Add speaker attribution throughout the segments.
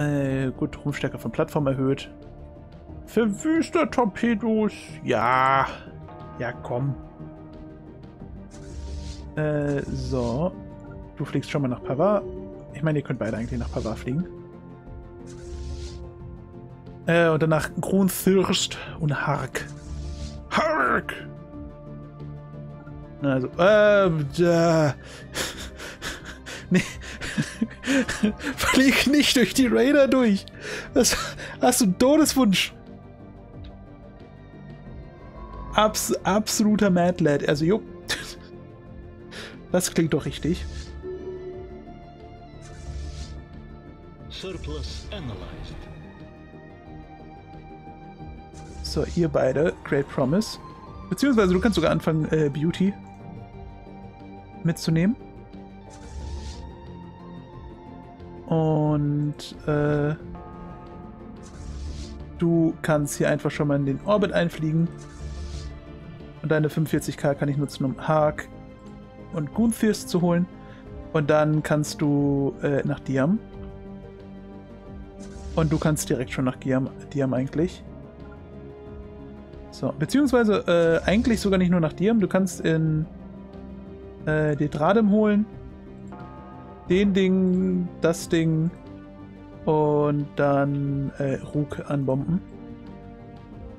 Speaker 1: Äh, gut, Rumpfstärke von Plattform erhöht. Verwüster-Torpedos. Ja. Ja, komm. Äh, so. Du fliegst schon mal nach Pavard. Ich meine, ihr könnt beide eigentlich nach Pavard fliegen. Äh, und danach Grunthürst und Hark. Hark! Also, ähm, äh, nee. Flieg nicht durch die Raider durch. Das hast du einen Todeswunsch. Abs absoluter Mad Lad. Also, jo. Das klingt doch richtig. Surplus analyzed. So, ihr beide, Great Promise. Beziehungsweise du kannst sogar anfangen, äh, Beauty mitzunehmen. Und äh, du kannst hier einfach schon mal in den Orbit einfliegen. Und deine 45k kann ich nutzen, um Hark und Gunthirst zu holen. Und dann kannst du äh, nach Diam. Und du kannst direkt schon nach Diam, Diam eigentlich. So, beziehungsweise äh, eigentlich sogar nicht nur nach Diam. Du kannst in äh, Detradem holen. Den Ding, das Ding und dann äh, Ruk anbomben.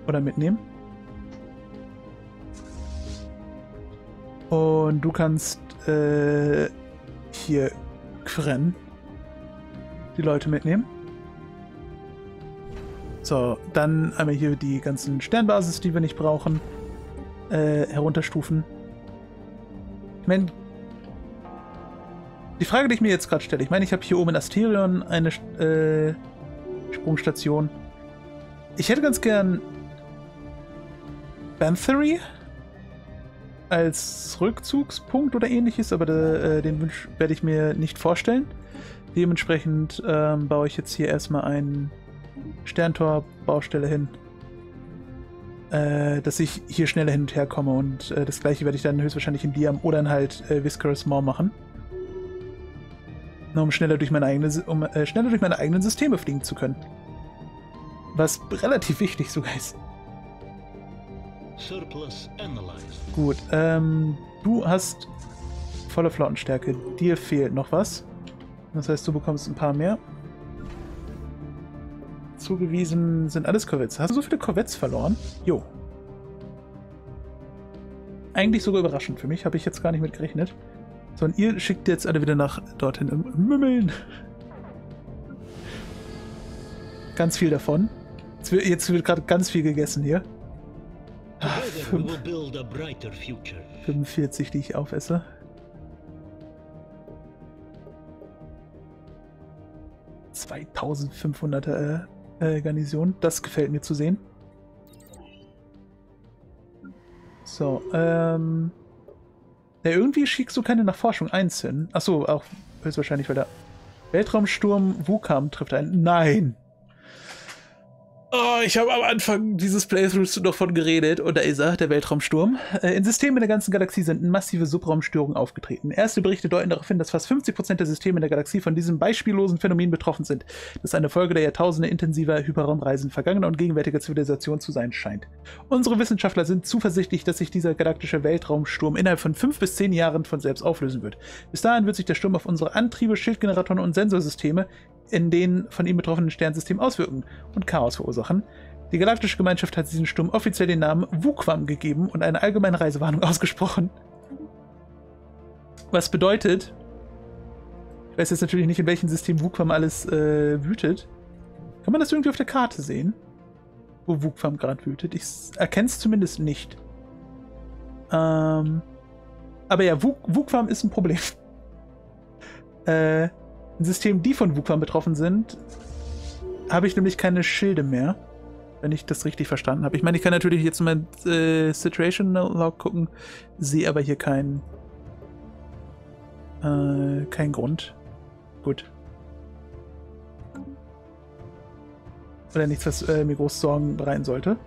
Speaker 1: Oder mitnehmen. Und du kannst äh, hier Kren die Leute mitnehmen. So, dann einmal hier die ganzen Sternbasis, die wir nicht brauchen, äh, herunterstufen. Ich meine, die Frage, die ich mir jetzt gerade stelle, ich meine, ich habe hier oben in Asterion eine äh, Sprungstation. Ich hätte ganz gern Banthery als Rückzugspunkt oder ähnliches, aber de, äh, den Wunsch werde ich mir nicht vorstellen. Dementsprechend ähm, baue ich jetzt hier erstmal einen Sterntor-Baustelle hin. Äh, dass ich hier schneller hin und her komme und äh, das gleiche werde ich dann höchstwahrscheinlich in Diam oder in halt äh, Viscerous Maw machen. Nur um schneller durch meine eigene, um äh, schneller durch meine eigenen Systeme fliegen zu können. Was relativ wichtig sogar ist. Gut, ähm, du hast volle Flottenstärke. Dir fehlt noch was. Das heißt, du bekommst ein paar mehr zugewiesen sind alles Korvetts. Hast du so viele Korvetts verloren? Jo. Eigentlich sogar überraschend für mich. Habe ich jetzt gar nicht mit gerechnet. So, und ihr schickt jetzt alle wieder nach dorthin im Mümmeln. Ganz viel davon. Jetzt wird, jetzt wird gerade ganz viel gegessen hier. Ach, 45, die ich aufesse. Zweitausendfünfhundert äh, Garnison. Das gefällt mir zu sehen. So, ähm... Ja, irgendwie schickst du keine nach Forschung einzeln. Achso, auch höchstwahrscheinlich, weil der Weltraumsturm Wukam trifft ein. Nein! Oh, ich habe am Anfang dieses Playthroughs davon geredet und da ist er, der Weltraumsturm. Äh, in Systemen der ganzen Galaxie sind massive Subraumstörungen aufgetreten. Erste Berichte deuten darauf hin, dass fast 50% der Systeme in der Galaxie von diesem beispiellosen Phänomen betroffen sind, das eine Folge der Jahrtausende intensiver Hyperraumreisen vergangener und gegenwärtiger Zivilisation zu sein scheint. Unsere Wissenschaftler sind zuversichtlich, dass sich dieser galaktische Weltraumsturm innerhalb von 5 bis 10 Jahren von selbst auflösen wird. Bis dahin wird sich der Sturm auf unsere Antriebe, Schildgeneratoren und Sensorsysteme in den von ihm betroffenen Sternsystemen auswirken und Chaos verursachen. Die galaktische Gemeinschaft hat diesem Sturm offiziell den Namen Wukwam gegeben und eine allgemeine Reisewarnung ausgesprochen. Was bedeutet, ich weiß jetzt natürlich nicht, in welchem System Wukwam alles äh, wütet. Kann man das irgendwie auf der Karte sehen? Wo Wukwam gerade wütet? Ich erkenne es zumindest nicht. Ähm, aber ja, Wukwam ist ein Problem. Äh, Systemen, die von Wukan betroffen sind, habe ich nämlich keine Schilde mehr. Wenn ich das richtig verstanden habe. Ich meine, ich kann natürlich jetzt mal äh, Situation Log gucken, sehe aber hier keinen äh, keinen Grund. Gut. Oder nichts, was äh, mir große Sorgen bereiten sollte.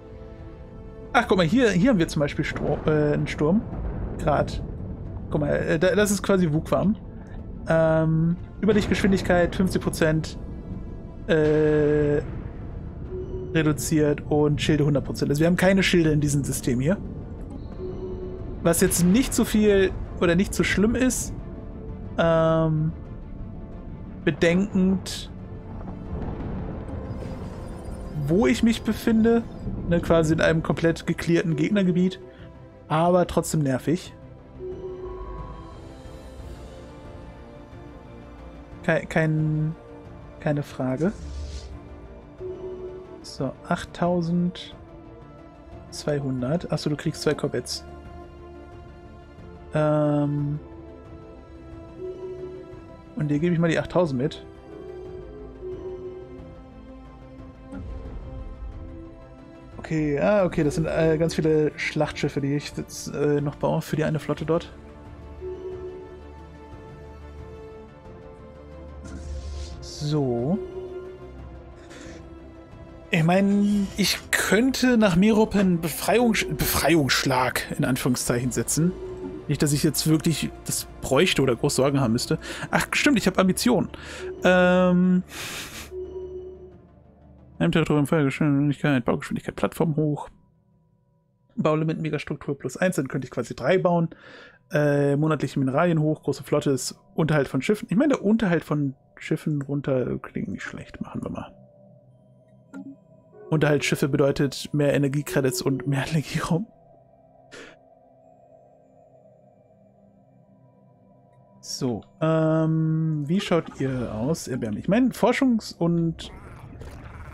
Speaker 1: Ach, guck mal, hier, hier haben wir zum Beispiel Sturm, äh, einen Sturm. Gerade. Guck mal, äh, das ist quasi Wukwam. Ähm, Überlichtgeschwindigkeit 50%. äh, reduziert und Schilde 100%. Also wir haben keine Schilde in diesem System hier. Was jetzt nicht so viel oder nicht so schlimm ist, ähm, bedenkend, wo ich mich befinde, ne, quasi in einem komplett geklärten Gegnergebiet, aber trotzdem nervig. Kein, kein keine Frage. So, 8200. Achso, du kriegst zwei Korvetts. Ähm. Und dir gebe ich mal die 8000 mit. Okay, ah, okay, das sind äh, ganz viele Schlachtschiffe, die ich jetzt äh, noch baue für die eine Flotte dort. Ich meine, ich könnte nach Meropen Befreiung, Befreiungsschlag in Anführungszeichen setzen. Nicht, dass ich jetzt wirklich das bräuchte oder groß Sorgen haben müsste. Ach, stimmt, ich habe Ambitionen. Ähm. Einem Territorium Feuergeschwindigkeit, Baugeschwindigkeit, Plattform hoch. Baulimit Megastruktur plus 1, dann könnte ich quasi 3 bauen. Äh, monatliche Mineralien hoch, große Flotte ist Unterhalt von Schiffen. Ich meine, der Unterhalt von Schiffen runter klingt nicht schlecht. Machen wir mal. Unterhalt Schiffe bedeutet mehr Energiecredits und mehr Energieraum. So, ähm, wie schaut ihr aus? Erbärmlich. Ich meine, forschungs- und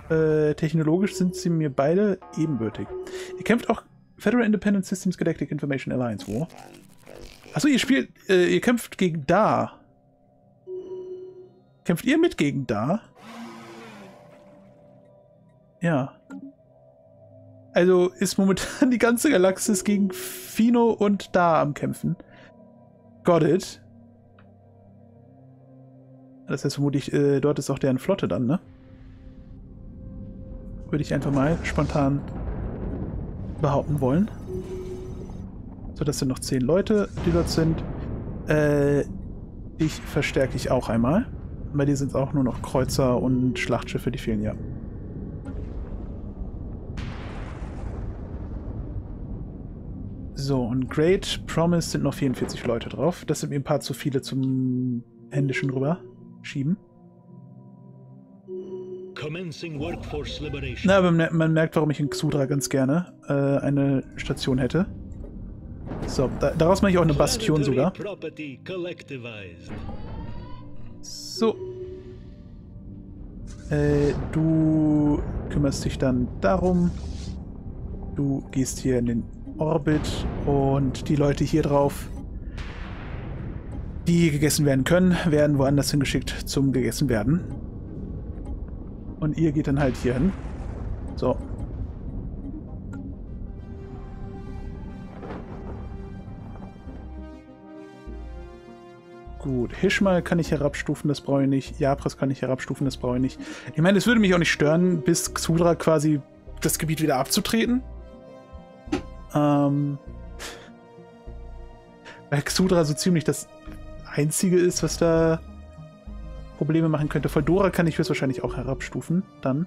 Speaker 1: äh, technologisch sind sie mir beide ebenbürtig. Ihr kämpft auch Federal Independent Systems Galactic Information Alliance War. Achso, ihr spielt, äh, ihr kämpft gegen da. Kämpft ihr mit gegen da? Ja. Also ist momentan die ganze Galaxis gegen Fino und da am Kämpfen. Got it. Das heißt vermutlich, äh, dort ist auch deren Flotte dann, ne? Würde ich einfach mal spontan behaupten wollen. So, das sind noch zehn Leute, die dort sind. Äh, ich verstärke ich auch einmal. Bei dir sind es auch nur noch Kreuzer und Schlachtschiffe, die fehlen ja. So, und Great Promise sind noch 44 Leute drauf. Das sind mir ein paar zu viele zum händischen rüber schieben. Na, aber man merkt, warum ich in Xudra ganz gerne äh, eine Station hätte. So, da, daraus mache ich auch eine Bastion sogar. So. Äh, du kümmerst dich dann darum. Du gehst hier in den Orbit und die Leute hier drauf, die gegessen werden können, werden woanders hingeschickt zum gegessen werden. Und ihr geht dann halt hier hin. So. Gut, Hishmal kann ich herabstufen, das brauche ich nicht. Japres kann ich herabstufen, das brauche ich nicht. Ich meine, es würde mich auch nicht stören, bis Xudra quasi das Gebiet wieder abzutreten. Ähm, weil Xudra so ziemlich das Einzige ist, was da Probleme machen könnte. Feudora kann ich höchstwahrscheinlich auch herabstufen, dann.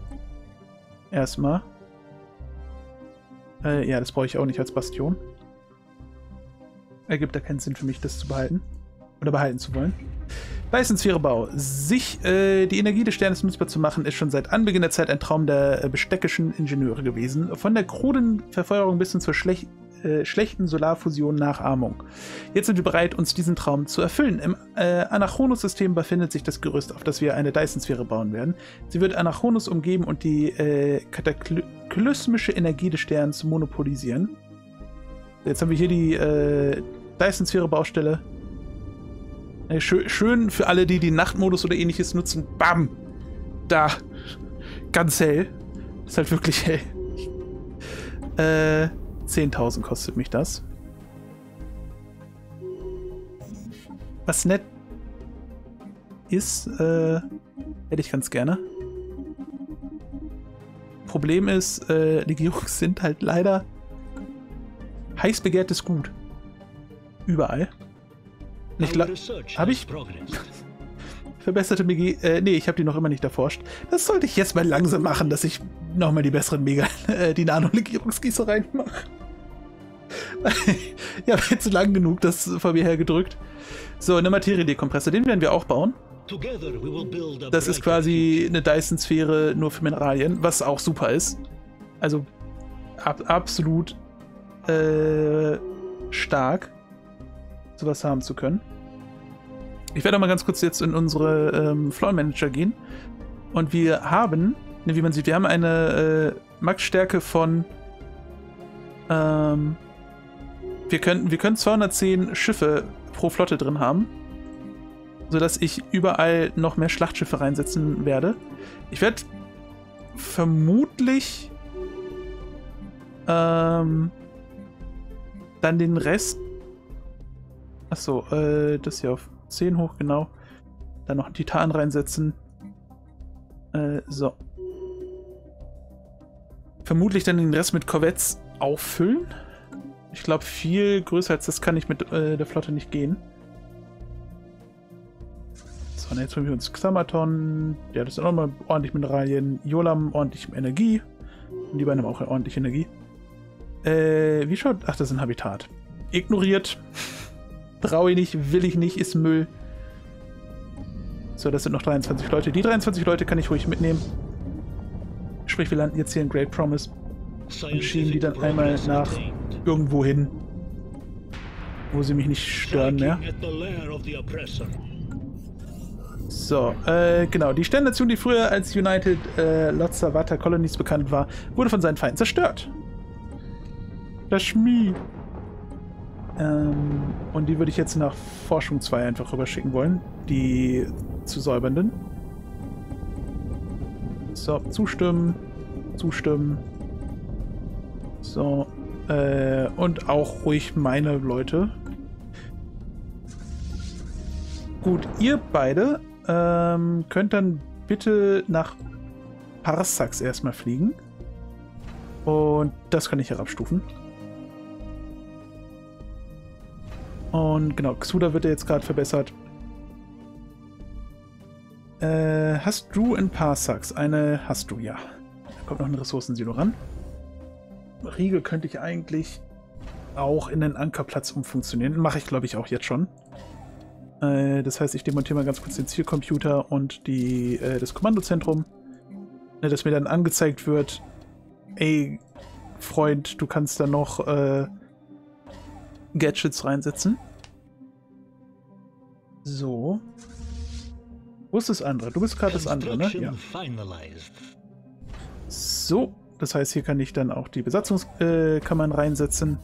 Speaker 1: Erstmal. Äh, ja, das brauche ich auch nicht als Bastion. Ergibt da keinen Sinn für mich, das zu behalten. Oder behalten zu wollen. Leistungssphärebau. Sich äh, die Energie des Sternes nutzbar zu machen, ist schon seit Anbeginn der Zeit ein Traum der äh, besteckischen Ingenieure gewesen. Von der kruden Verfeuerung bis hin zur Schlech äh, schlechten Solarfusion Nachahmung. Jetzt sind wir bereit, uns diesen Traum zu erfüllen. Im äh, Anachronus-System befindet sich das Gerüst, auf das wir eine Dyson-Sphäre bauen werden. Sie wird Anachronus umgeben und die äh, kataklysmische Energie des Sterns monopolisieren. Jetzt haben wir hier die äh, Dyson-Sphäre-Baustelle. Äh, schön, für alle, die den Nachtmodus oder ähnliches nutzen. Bam! Da. Ganz hell. Ist halt wirklich hell. Äh, 10.000 kostet mich das. Was nett ist, äh, hätte ich ganz gerne. Problem ist, äh, Legierungs sind halt leider heiß begehrtes Gut. Überall. Ich Habe ich? verbesserte MG. Äh, nee, ich habe die noch immer nicht erforscht. Das sollte ich jetzt mal langsam machen, dass ich nochmal die besseren Mega, äh, die Nano-Legierungsgießereien mache. ich habe jetzt lang genug das vor mir hergedrückt. So, eine Materie-Dekompressor, den werden wir auch bauen. Das ist quasi eine Dyson-Sphäre nur für Mineralien, was auch super ist. Also ab, absolut äh, stark, sowas haben zu können. Ich werde mal ganz kurz jetzt in unsere ähm, Floor Manager gehen. Und wir haben, ne, wie man sieht, wir haben eine äh, Max-Stärke von. Ähm, wir, können, wir können 210 Schiffe pro Flotte drin haben. Sodass ich überall noch mehr Schlachtschiffe reinsetzen werde. Ich werde vermutlich ähm, dann den Rest. Achso, äh, das hier auf 10 hoch, genau. Dann noch einen Titan reinsetzen. Äh, so. Vermutlich dann den Rest mit Korvetts auffüllen. Ich glaube, viel größer als das kann ich mit äh, der Flotte nicht gehen. So, jetzt holen wir uns Xamaton. Ja, das sind auch mal ordentlich Mineralien. Jolam ordentlich Energie. Und die beiden haben auch ordentlich Energie. Äh, wie schaut... Ach, das ist ein Habitat. Ignoriert. Brauche ich nicht, will ich nicht, ist Müll. So, das sind noch 23 Leute. Die 23 Leute kann ich ruhig mitnehmen. Sprich, wir landen jetzt hier in Great Promise und schieben die dann einmal nach irgendwo hin, wo sie mich nicht stören mehr. So, äh, genau. Die Sternnation, die früher als United äh, Lotzavata Colonies bekannt war, wurde von seinen Feinden zerstört. Das Schmied. Ähm, und die würde ich jetzt nach Forschung 2 einfach rüberschicken wollen. Die zu säubernden. So, zustimmen. Zustimmen. So. Äh, und auch ruhig meine Leute. Gut, ihr beide ähm, könnt dann bitte nach Parsax erstmal fliegen. Und das kann ich herabstufen. Und genau, Xuda wird ja jetzt gerade verbessert. Äh, hast du in Parsax? Eine hast du, ja. Da kommt noch ein Ressourcensilo ran. Riegel könnte ich eigentlich auch in den Ankerplatz umfunktionieren. Mache ich, glaube ich, auch jetzt schon. Äh, das heißt, ich demontiere mal ganz kurz den Zielcomputer und die, äh, das Kommandozentrum. Ne, dass mir dann angezeigt wird, ey, Freund, du kannst da noch äh, Gadgets reinsetzen. So. Wo ist das andere? Du bist gerade das andere, ne? Ja. So. Das heißt, hier kann ich dann auch die Besatzungskammern äh, reinsetzen.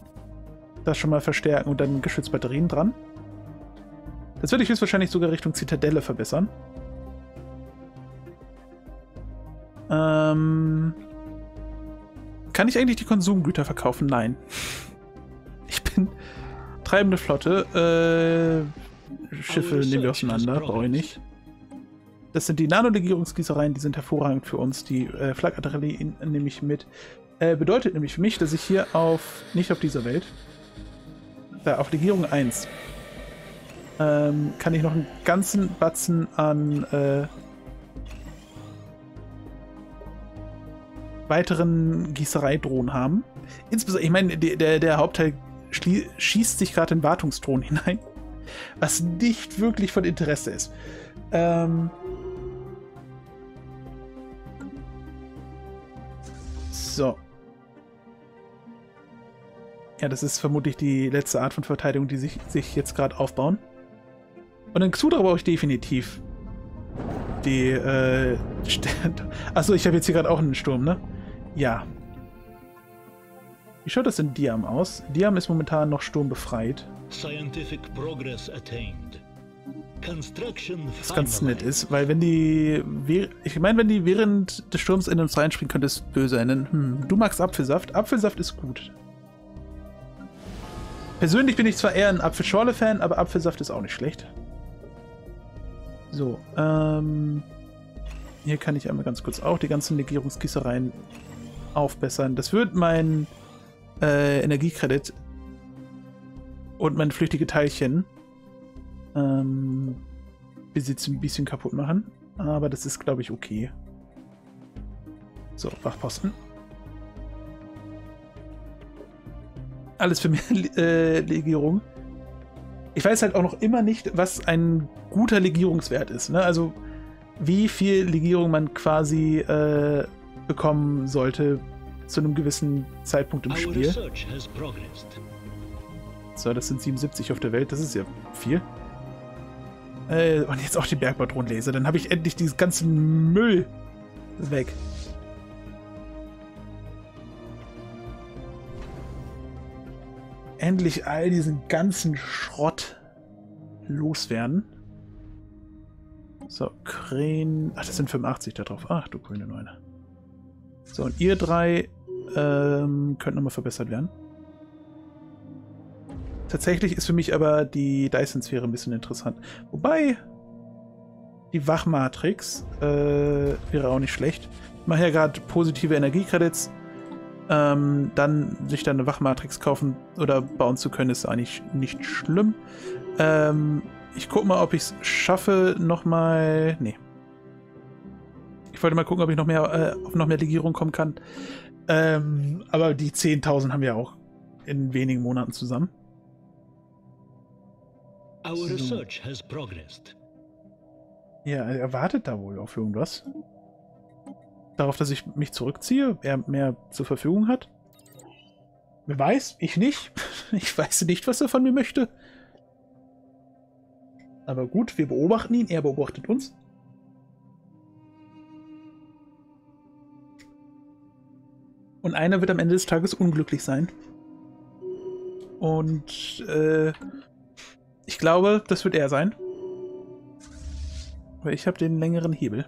Speaker 1: Das schon mal verstärken und dann Geschützbatterien dran. Das werde ich höchstwahrscheinlich sogar Richtung Zitadelle verbessern. Ähm, kann ich eigentlich die Konsumgüter verkaufen? Nein. Ich bin treibende Flotte. Äh, Schiffe nehmen wir auseinander, brauche ich nicht. Das sind die Nanolegierungsgießereien, die sind hervorragend für uns. Die äh, Flakartillerie nehme ich mit. Äh, bedeutet nämlich für mich, dass ich hier auf, nicht auf dieser Welt, da auf Legierung 1, ähm, kann ich noch einen ganzen Batzen an äh, weiteren Gießereidrohnen haben. Insbesondere, ich meine, der, der Hauptteil schießt sich gerade in Wartungsdrohnen hinein, was nicht wirklich von Interesse ist. Ähm so. Ja, das ist vermutlich die letzte Art von Verteidigung, die sich, sich jetzt gerade aufbauen. Und in Xudra brauche ich definitiv die, äh, Achso, ich habe jetzt hier gerade auch einen Sturm, ne? Ja, wie schaut das in Diam aus? Diam ist momentan noch sturmbefreit. Was ganz nett ist, weil wenn die, ich meine, wenn die während des Sturms in uns reinspringen, könnte es böse enden. Hm, du magst Apfelsaft. Apfelsaft ist gut. Persönlich bin ich zwar eher ein Apfelschorle-Fan, aber Apfelsaft ist auch nicht schlecht. So, ähm, hier kann ich einmal ganz kurz auch die ganzen Legierungsgießereien aufbessern. Das wird mein äh, Energiekredit und mein flüchtige Teilchen. Ähm, Besitz ein bisschen kaputt machen. Aber das ist, glaube ich, okay. So, Wachposten. Alles für mehr äh, Legierung. Ich weiß halt auch noch immer nicht, was ein guter Legierungswert ist. Ne? Also wie viel Legierung man quasi äh, bekommen sollte zu einem gewissen Zeitpunkt im Spiel. So, das sind 77 auf der Welt, das ist ja viel. Äh, und jetzt auch die Bergpatronen-Laser, dann habe ich endlich diesen ganzen Müll weg. Endlich all diesen ganzen Schrott loswerden. So, Krähen. Ach, das sind 85 da drauf. Ach, du grüne Neune. So, und ihr drei ähm, könnt nochmal verbessert werden. Tatsächlich ist für mich aber die Dyson-Sphäre ein bisschen interessant. Wobei, die Wachmatrix äh, wäre auch nicht schlecht. Ich mache ja gerade positive Energiekredits. Ähm, dann sich dann eine Wachmatrix kaufen oder bauen zu können, ist eigentlich nicht schlimm. Ähm, ich gucke mal, ob ich es schaffe, nochmal... Nee. Ich wollte mal gucken, ob ich noch mehr äh, auf noch mehr Legierung kommen kann. Ähm, aber die 10.000 haben wir auch in wenigen Monaten zusammen. Our research has progressed. Ja, er wartet da wohl auf irgendwas. Darauf, dass ich mich zurückziehe, er mehr zur Verfügung hat. Wer weiß, ich nicht. Ich weiß nicht, was er von mir möchte. Aber gut, wir beobachten ihn, er beobachtet uns. Und einer wird am Ende des Tages unglücklich sein. Und äh, ich glaube, das wird er sein. Weil ich habe den längeren Hebel.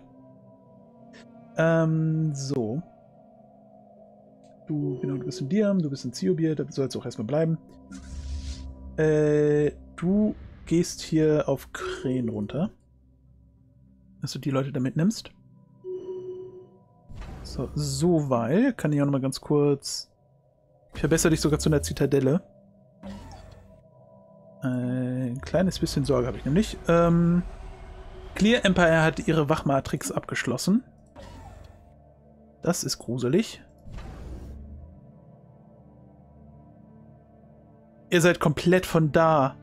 Speaker 1: Ähm, so. Du, genau, du bist in Diam, du bist in Ziobier, da sollst du auch erstmal bleiben. Äh, du gehst hier auf Krähen runter. Dass du die Leute da mitnimmst. So, so weil, kann ich auch nochmal ganz kurz... Ich verbessere dich sogar zu einer Zitadelle. Ein kleines bisschen Sorge habe ich nämlich. Ähm, Clear Empire hat ihre Wachmatrix abgeschlossen. Das ist gruselig. Ihr seid komplett von da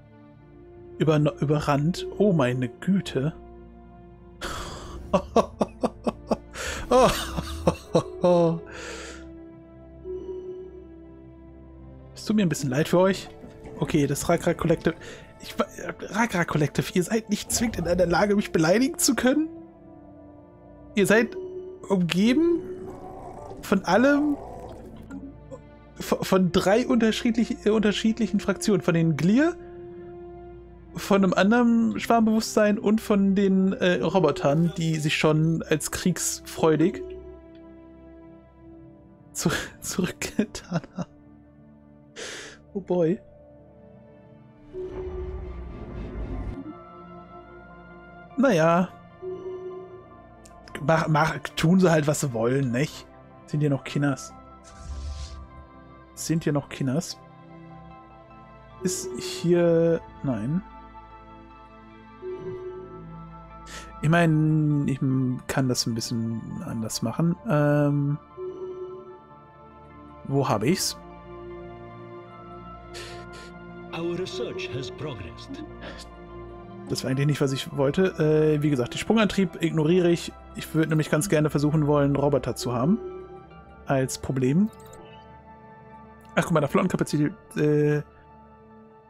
Speaker 1: über, überrannt. Oh meine Güte. Es tut mir ein bisschen leid für euch. Okay, das Rakra Collective. Ich, Rakra Collective, ihr seid nicht zwingend in einer Lage, mich beleidigen zu können. Ihr seid umgeben von allem. Von, von drei unterschiedlich, äh, unterschiedlichen Fraktionen. Von den Glier, von einem anderen Schwarmbewusstsein und von den äh, Robotern, die sich schon als kriegsfreudig zu zurückgetan haben. Oh boy. Naja. Mach, mach, tun sie halt, was sie wollen, nicht? Sind hier noch Kinders? Sind hier noch Kinders? Ist hier... Nein. Ich meine, ich kann das ein bisschen anders machen. Ähm, wo habe ich's? Our research has progressed. Das war eigentlich nicht, was ich wollte. Äh, wie gesagt, den Sprungantrieb ignoriere ich. Ich würde nämlich ganz gerne versuchen wollen, Roboter zu haben. Als Problem. Ach, guck mal, da Flottenkapazität äh,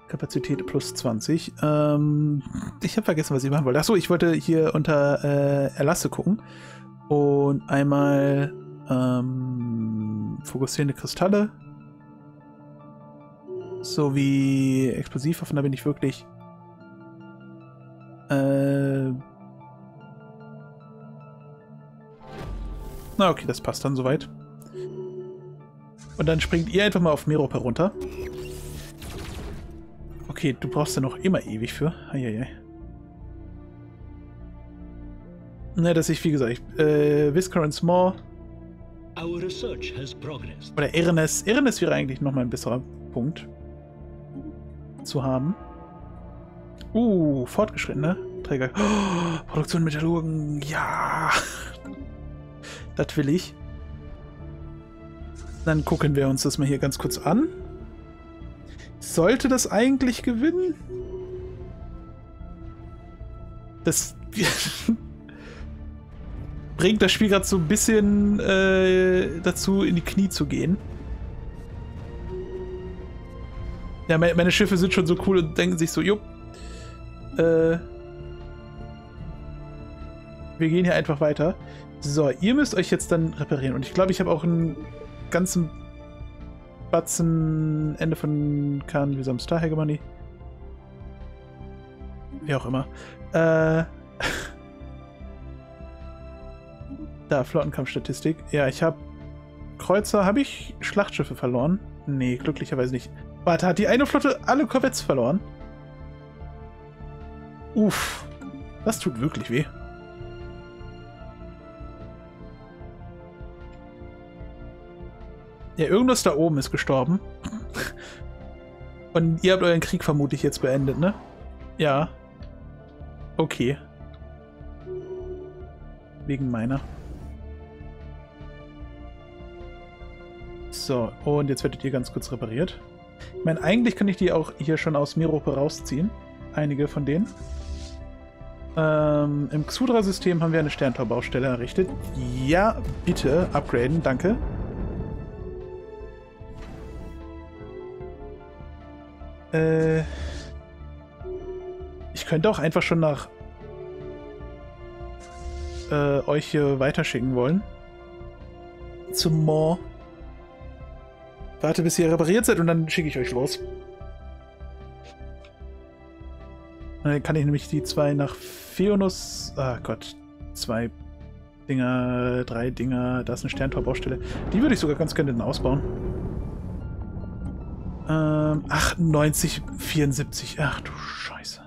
Speaker 1: Kapazität plus 20. Ähm, ich habe vergessen, was ich machen wollte. Achso, ich wollte hier unter äh, Erlasse gucken. Und einmal ähm, fokussierende Kristalle. Sowie Explosivwaffen, da bin ich wirklich äh. Na okay, das passt dann soweit. Und dann springt ihr einfach mal auf Merop herunter. Okay, du brauchst ja noch immer ewig für. Eieiei. Ne, dass ich, wie gesagt, äh, Viscor and Small. Oder Irnes. Irnes wäre eigentlich nochmal ein besserer Punkt zu haben. Uh, fortgeschrittene. Frachtträger. Oh, Produktion Metallurgen. Ja. Das will ich. Dann gucken wir uns das mal hier ganz kurz an. Sollte das eigentlich gewinnen? Das bringt das Spiel gerade so ein bisschen äh, dazu, in die Knie zu gehen. Ja, meine Schiffe sind schon so cool und denken sich so, jupp, äh, wir gehen hier einfach weiter. So, ihr müsst euch jetzt dann reparieren. Und ich glaube, ich habe auch einen ganzen Batzen Ende von Khan wie am Star Hegemony. Wie auch immer. Äh. da, Flottenkampfstatistik. Ja, ich habe Kreuzer. Habe ich Schlachtschiffe verloren? Nee, glücklicherweise nicht. Warte, hat die eine Flotte alle Korvetts verloren? Uff. Das tut wirklich weh. Ja, irgendwas da oben ist gestorben. Und ihr habt euren Krieg vermutlich jetzt beendet, ne? Ja. Okay. Wegen meiner. So, und jetzt werdet ihr ganz kurz repariert. Ich meine, eigentlich kann ich die auch hier schon aus Mirope rausziehen. Einige von denen. Ähm, Im Xudra-System haben wir eine Sterntorbaustelle errichtet. Ja, bitte upgraden, danke. Äh, ich könnte auch einfach schon nach äh, euch hier weiterschicken wollen. Zum Moor. Warte, bis ihr repariert seid und dann schicke ich euch los. Dann kann ich nämlich die zwei nach Feonus. Ah Gott. Zwei Dinger, drei Dinger. Da ist eine Sterntorbaustelle. Die würde ich sogar ganz gerne ausbauen. Ähm, 98, 74. Ach du Scheiße.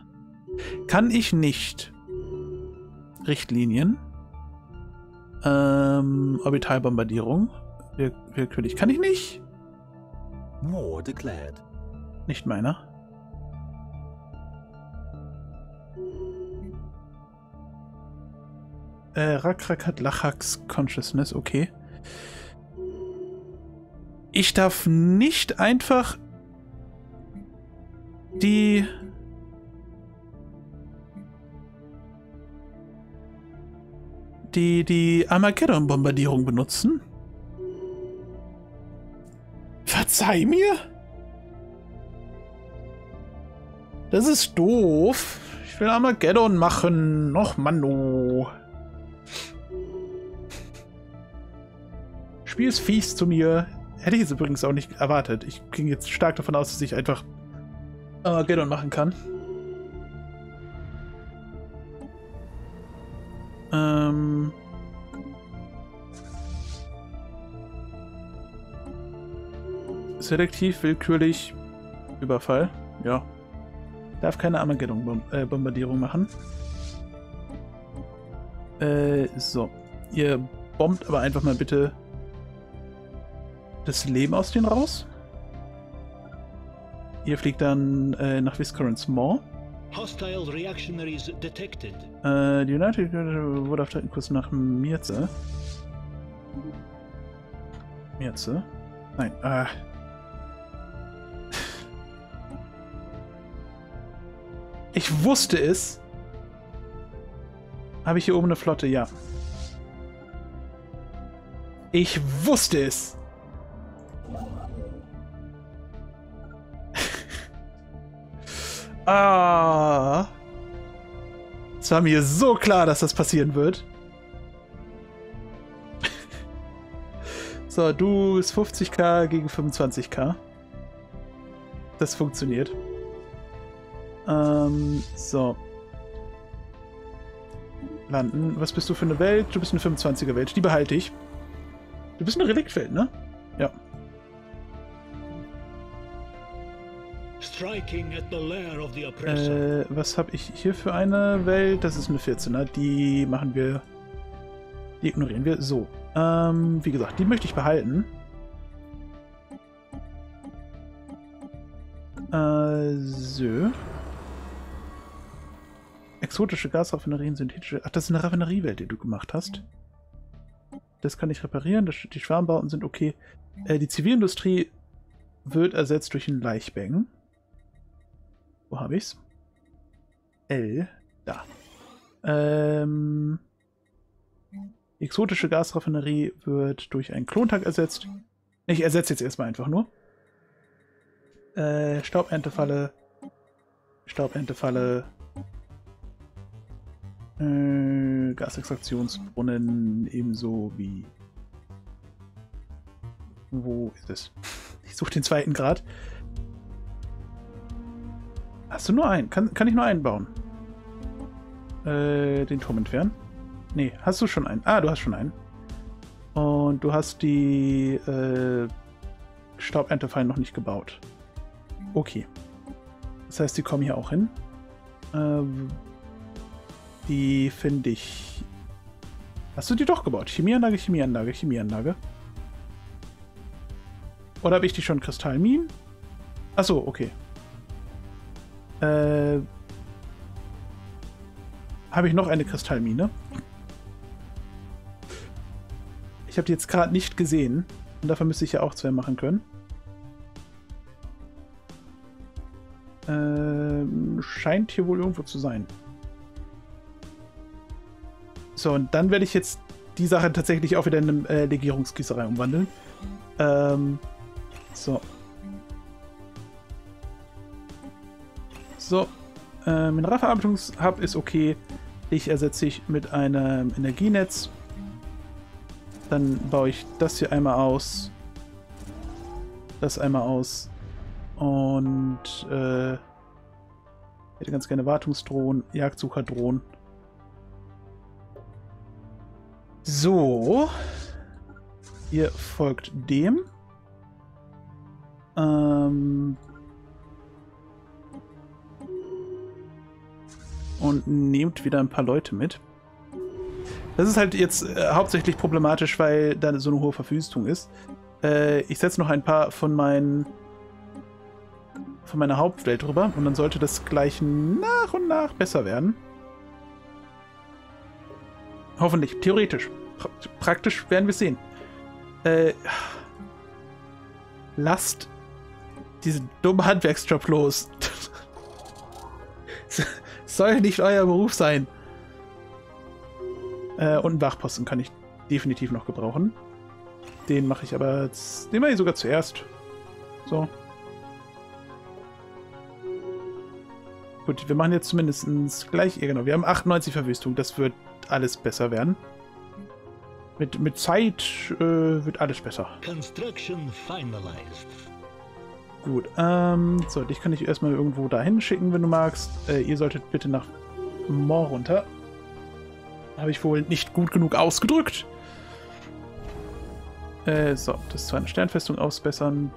Speaker 1: Kann ich nicht. Richtlinien. Ähm, Orbitalbombardierung. Will willkürlich. Kann ich nicht? War declared. Nicht meiner. Äh, Rakrak hat Lachaks Consciousness, okay. Ich darf nicht einfach die die die Armageddon-Bombardierung benutzen? Verzeih mir? Das ist doof. Ich will Armageddon machen. Noch Mano. Spiel ist fies zu mir. Hätte ich jetzt übrigens auch nicht erwartet. Ich ging jetzt stark davon aus, dass ich einfach Armageddon machen kann. Ähm. Selektiv, willkürlich, Überfall. Ja. Darf keine Armageddon-Bombardierung machen. Äh, so. Ihr bombt aber einfach mal bitte das Leben aus denen raus. Ihr fliegt dann äh, nach Viscorance Mall. Hostile reactionaries detected. Äh, die United wurde auf der Kurs nach Mirze. Mirze? Nein, äh. Ich wusste es. Habe ich hier oben eine Flotte? Ja. Ich wusste es. Ah. Es war mir so klar, dass das passieren wird. so, du ist 50k gegen 25k. Das funktioniert. Ähm, so. Landen. Was bist du für eine Welt? Du bist eine 25er Welt. Die behalte ich. Du bist eine Reliktwelt, ne? Ja. Äh, was habe ich hier für eine Welt? Das ist eine 14er. Die machen wir. Die ignorieren wir. So. Ähm, wie gesagt, die möchte ich behalten. Äh, so. Exotische Gasraffinerien, synthetische... Ach, das ist eine Raffineriewelt, die du gemacht hast. Das kann ich reparieren. Das, die Schwarmbauten sind okay. Äh, die Zivilindustrie wird ersetzt durch ein Leichbängen. Wo habe ich's? L. Da. Ähm, exotische Gasraffinerie wird durch einen Klontag ersetzt. Ich ersetze jetzt erstmal einfach nur. Äh, Stauberntefalle. Stauberntefalle. Äh, Gasextraktionsbrunnen ebenso wie. Wo ist es? Ich suche den zweiten Grad. Hast du nur einen? Kann, kann ich nur einen bauen? Äh, den Turm entfernen? Nee, hast du schon einen? Ah, du hast schon einen. Und du hast die äh, Stauberntefallen noch nicht gebaut. Okay. Das heißt, die kommen hier auch hin. Ähm, die finde ich... Hast du die doch gebaut? Chemieanlage, Chemieanlage, Chemieanlage. Oder habe ich die schon Kristallminen? Achso, okay. Äh, habe ich noch eine Kristallmine? Ich habe die jetzt gerade nicht gesehen. Und dafür müsste ich ja auch zwei machen können. Ähm, scheint hier wohl irgendwo zu sein. So, und dann werde ich jetzt die Sache tatsächlich auch wieder in eine äh, Legierungsgießerei umwandeln. Ähm, so. So. Äh, Mineralverarbeitungshub ist okay. Ich ersetze ich mit einem Energienetz. Dann baue ich das hier einmal aus. Das einmal aus. Und äh, hätte ganz gerne Wartungsdrohnen, Jagdsucherdrohnen. So. Ihr folgt dem. Ähm, und nehmt wieder ein paar Leute mit. Das ist halt jetzt äh, hauptsächlich problematisch, weil da so eine hohe Verwüstung ist. Äh, ich setze noch ein paar von meinen von meiner Hauptwelt drüber und dann sollte das gleich nach und nach besser werden. Hoffentlich. Theoretisch. Pra praktisch werden wir sehen. Äh, lasst diesen dummen Handwerksjob los. Soll nicht euer Beruf sein. Äh, und einen Wachposten kann ich definitiv noch gebrauchen. Den mache ich aber... Den mache ich sogar zuerst. So. Gut, wir machen jetzt zumindest gleich... Ja, genau. Wir haben 98 Verwüstung. Das wird alles besser werden. Mit, mit Zeit äh, wird alles besser. Construction finalized. Gut, ähm, so, dich kann ich erstmal irgendwo dahin schicken, wenn du magst. Äh, ihr solltet bitte nach Moor runter. Habe ich wohl nicht gut genug ausgedrückt. Äh, so, das ist zwar eine Sternfestung ausbessern.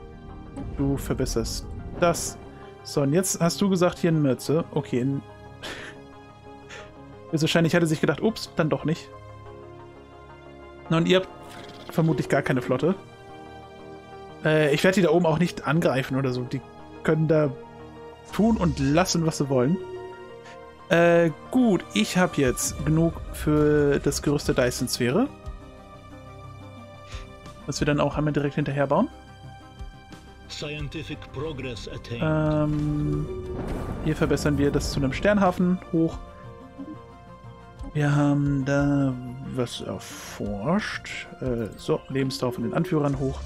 Speaker 1: Du verbesserst das. So, und jetzt hast du gesagt, hier in Mürze. Okay, in wahrscheinlich hatte sich gedacht, ups, dann doch nicht. Und ihr habt vermutlich gar keine Flotte. Äh, ich werde die da oben auch nicht angreifen oder so. Die können da tun und lassen, was sie wollen. Äh, gut, ich habe jetzt genug für das Gerüst der Dyson-Sphäre. Was wir dann auch einmal direkt hinterher bauen. Ähm, hier verbessern wir das zu einem Sternhafen hoch. Wir haben da was erforscht. Äh, so, Lebensdauer von den Anführern hoch.